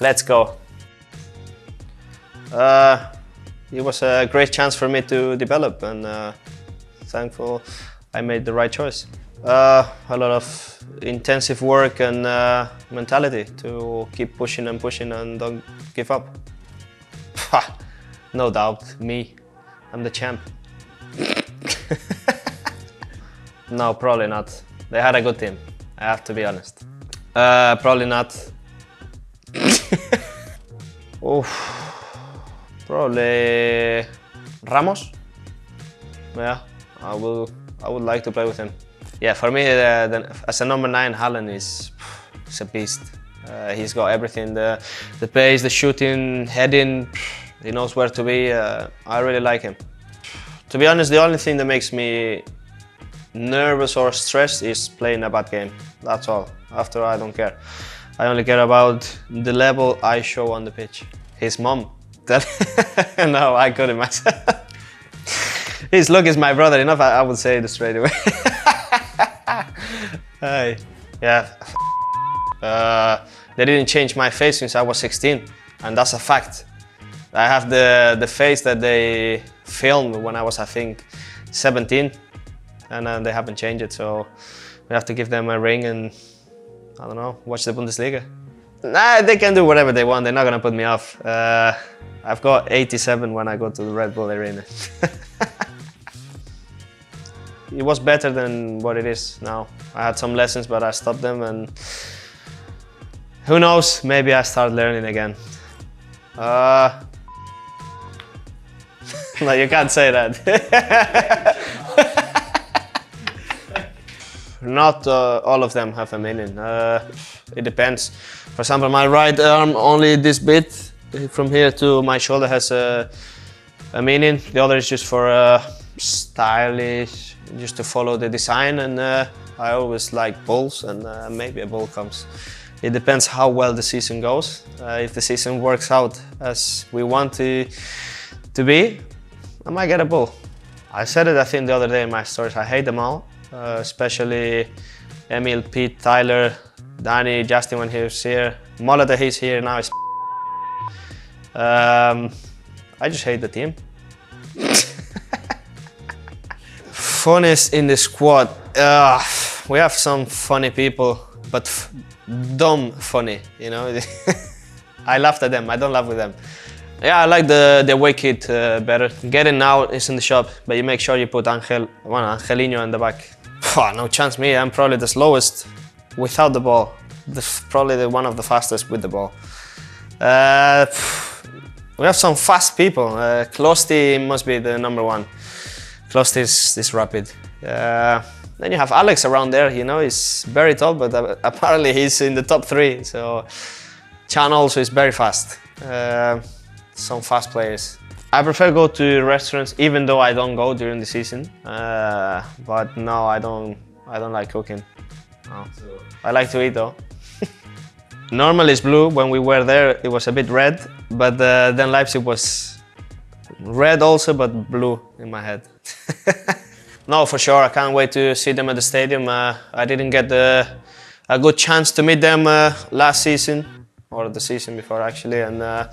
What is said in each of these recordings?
Let's go. Uh, it was a great chance for me to develop and uh, thankful I made the right choice. Uh, a lot of intensive work and uh, mentality to keep pushing and pushing and don't give up. no doubt, me, I'm the champ. no, probably not. They had a good team, I have to be honest. Uh, probably not. Oof. Probably Ramos. Yeah, I will. I would like to play with him. Yeah, for me, the, as a number nine, Haaland is, is a beast. Uh, he's got everything: the the pace, the shooting, heading. He knows where to be. Uh, I really like him. To be honest, the only thing that makes me nervous or stressed is playing a bad game. That's all. After I don't care. I only care about the level I show on the pitch. His mom. no, I couldn't myself. His look is my brother enough, I, I would say it straight away. Hey, yeah. Uh, they didn't change my face since I was 16, and that's a fact. I have the, the face that they filmed when I was, I think, 17, and uh, they haven't changed it, so we have to give them a ring and, I don't know, watch the Bundesliga. Nah, they can do whatever they want, they're not gonna put me off. Uh, I've got 87 when I go to the Red Bull Arena. it was better than what it is now. I had some lessons, but I stopped them, and who knows? Maybe I start learning again. Uh, no, you can't say that. Not uh, all of them have a meaning. Uh, it depends. For example, my right arm only this bit from here to my shoulder has a, a meaning. The other is just for uh, stylish, just to follow the design. And uh, I always like bulls, and uh, maybe a bull comes. It depends how well the season goes. Uh, if the season works out as we want to to be, I might get a bull. I said it, I think, the other day in my stories. I hate them all, uh, especially Emil, Pete, Tyler, Danny, Justin when he was here. Molita, he's here now. Um, I just hate the team. Funniest in the squad. Uh, we have some funny people, but dumb funny, you know. I laughed at them, I don't laugh with them. Yeah, I like the, the away kit uh, better. Getting now is in the shop, but you make sure you put Angel, well, Angelino in the back. no chance me, I'm probably the slowest without the ball. The, probably the, one of the fastest with the ball. Uh, we have some fast people. Uh, Klosti must be the number one. Klosti is, is rapid. Uh, then you have Alex around there, you know, he's very tall, but uh, apparently he's in the top three. So Chan also is very fast. Uh, some fast players. I prefer go to restaurants, even though I don't go during the season. Uh, but no, I don't. I don't like cooking. No. I like to eat though. Normally it's blue. When we were there, it was a bit red, but uh, then Leipzig was red also, but blue in my head. no, for sure. I can't wait to see them at the stadium. Uh, I didn't get the, a good chance to meet them uh, last season, or the season before actually, and uh,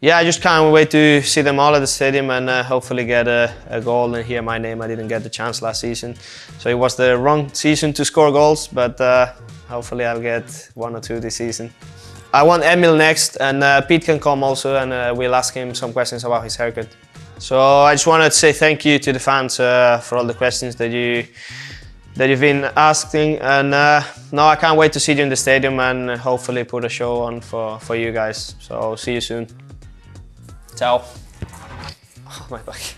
yeah, I just can't wait to see them all at the stadium and uh, hopefully get a, a, goal and hear my name. I didn't get the chance last season, so it was the wrong season to score goals, but uh, hopefully I'll get one or two this season. I want Emil next, and uh, Pete can come also, and uh, we'll ask him some questions about his haircut. So I just wanted to say thank you to the fans uh, for all the questions that you that you've been asking, and uh, now I can't wait to see you in the stadium and hopefully put a show on for for you guys. So see you soon. Ciao. Oh, my back.